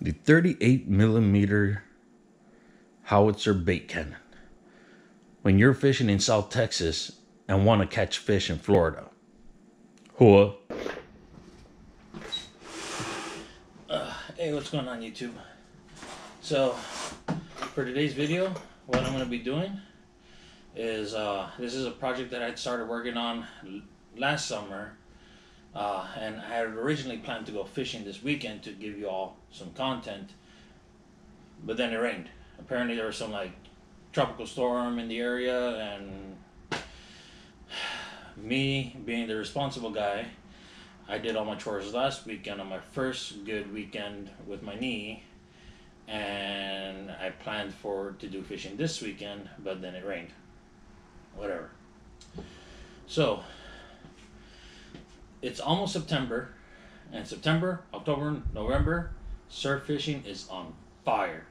the 38 millimeter howitzer bait cannon. When you're fishing in South Texas and want to catch fish in Florida. Hoa. Uh, hey, what's going on YouTube? So, for today's video, what I'm going to be doing is, uh, this is a project that I started working on last summer uh, and I had originally planned to go fishing this weekend to give you all some content, but then it rained. Apparently, there was some like tropical storm in the area, and me being the responsible guy, I did all my chores last weekend on my first good weekend with my knee, and I planned for to do fishing this weekend, but then it rained. Whatever. So it's almost September, and September, October, November, surf fishing is on fire.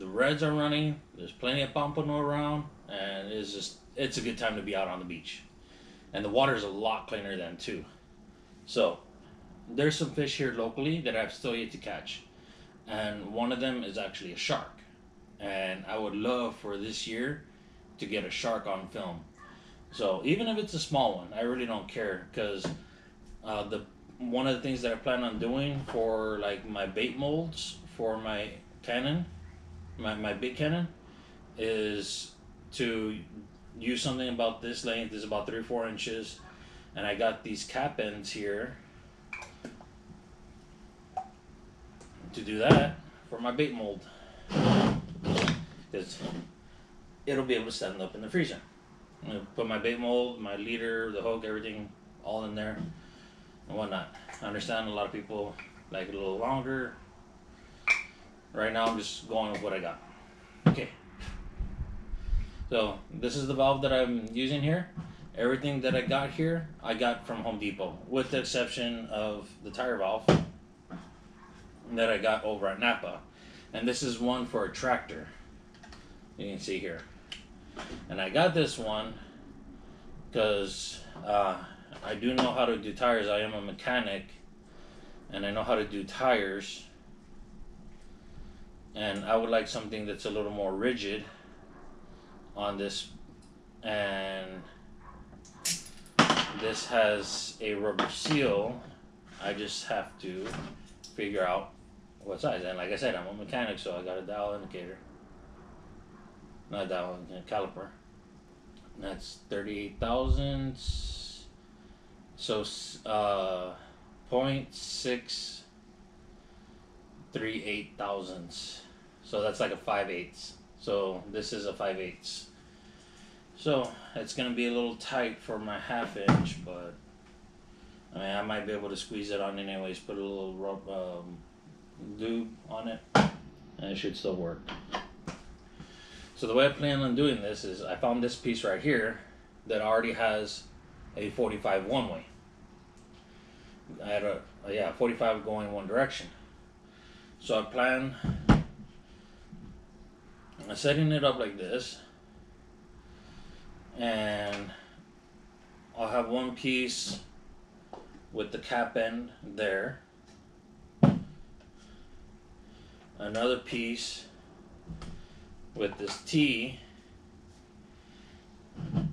The reds are running. There's plenty of pompano around, and it's just it's a good time to be out on the beach, and the water is a lot cleaner than too. So there's some fish here locally that I've still yet to catch, and one of them is actually a shark, and I would love for this year to get a shark on film so even if it's a small one, I really don't care because uh, the one of the things that I plan on doing for like my bait molds for my cannon, my, my big cannon, is to use something about this length is about three four inches, and I got these cap ends here to do that for my bait mold. Because it'll be able to stand up in the freezer put my bait mold, my leader, the hook, everything all in there and whatnot. I understand a lot of people like it a little longer. Right now I'm just going with what I got. Okay. So this is the valve that I'm using here. Everything that I got here, I got from Home Depot, with the exception of the tire valve that I got over at Napa. And this is one for a tractor. You can see here. And I got this one because uh, I do know how to do tires. I am a mechanic and I know how to do tires. And I would like something that's a little more rigid on this. And this has a rubber seal. I just have to figure out what size. And like I said, I'm a mechanic, so I got a dial indicator not that one, yeah, caliper. That's thirty-eight thousand. So uh, point six three eight thousandths. So that's like a five eighths. So this is a five eighths. So it's gonna be a little tight for my half inch, but I mean I might be able to squeeze it on anyways. Put a little rub, um, lube on it, and it should still work. So the way I plan on doing this is I found this piece right here that already has a 45 one way. I had a, yeah 45 going one direction. So I plan on setting it up like this and I'll have one piece with the cap end there another piece with this T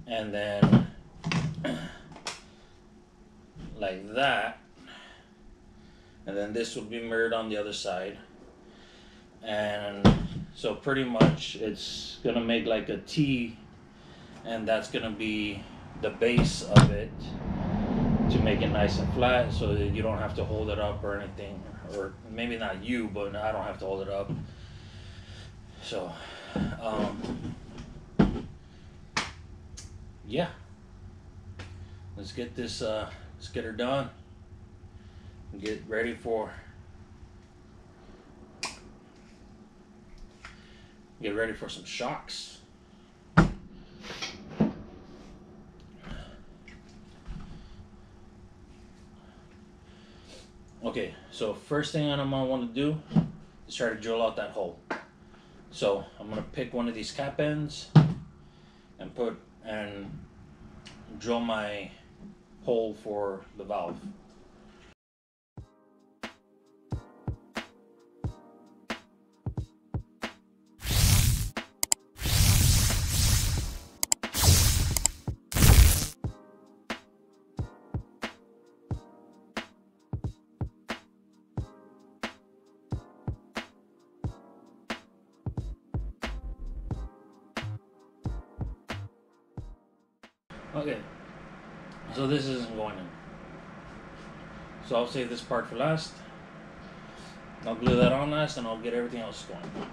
and then like that and then this will be mirrored on the other side. And so pretty much it's gonna make like a T and that's gonna be the base of it to make it nice and flat so that you don't have to hold it up or anything or maybe not you but I don't have to hold it up. So um, yeah. Let's get this, uh, let's get her done. Get ready for, get ready for some shocks. Okay, so first thing I'm gonna want to do is try to drill out that hole. So I'm gonna pick one of these cap ends and put and drill my hole for the valve. Okay. So this isn't going in. So I'll save this part for last. I'll glue that on last and I'll get everything else going.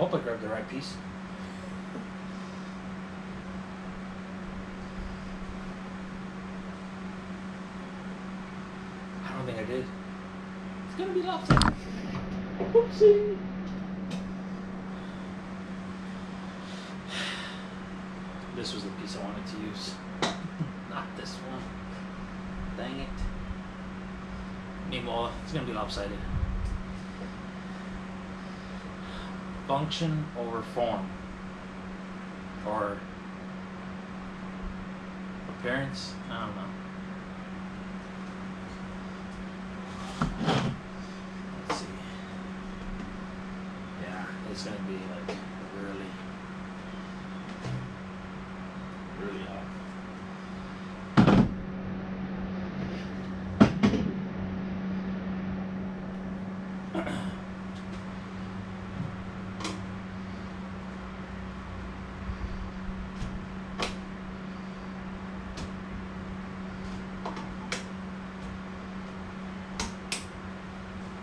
Hope I grabbed the right piece. I don't think I did. It's gonna be lopsided. Oopsie. This was the piece I wanted to use. Not this one. Dang it. Meanwhile, it's gonna be lopsided. Function over form. Or appearance. I don't know. Let's see. Yeah, it's gonna be like really, really hot.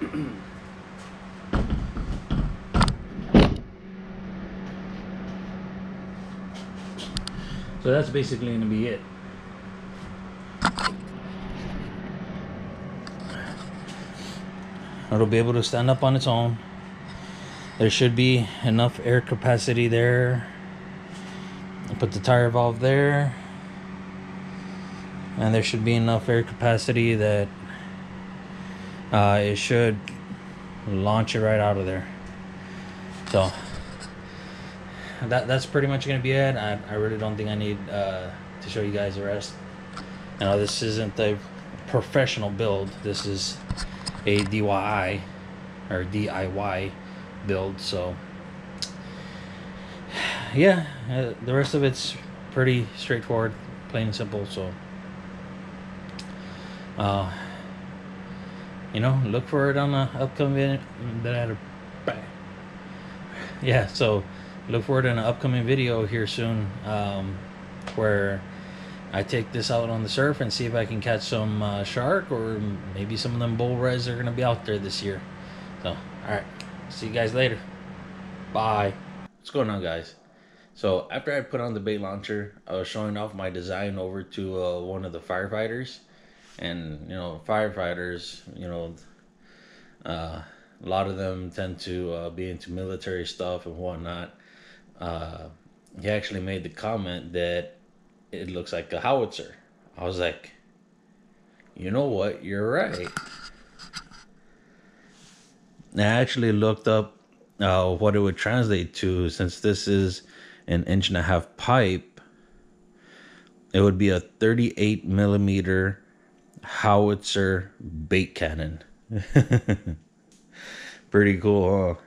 So that's basically gonna be it. It'll be able to stand up on its own. There should be enough air capacity there. Put the tire valve there. And there should be enough air capacity that uh, it should launch it right out of there. So that that's pretty much gonna be it. I, I really don't think I need uh, to show you guys the rest. Now this isn't a professional build. This is a DIY or DIY build. So yeah, uh, the rest of it's pretty straightforward, plain and simple. So uh, you know, look for it on the upcoming. Yeah, so look forward to an upcoming video here soon um, where I take this out on the surf and see if I can catch some uh, shark or maybe some of them bull reds are going to be out there this year. So, all right. See you guys later. Bye. What's going on, guys? So after I put on the bait launcher, I was showing off my design over to uh, one of the firefighters, and you know, firefighters, you know, uh, a lot of them tend to uh, be into military stuff and whatnot. Uh, he actually made the comment that it looks like a howitzer. I was like, you know what? You're right. I actually looked up uh, what it would translate to since this is an inch and a half pipe. It would be a 38 millimeter howitzer bait cannon. Pretty cool, huh?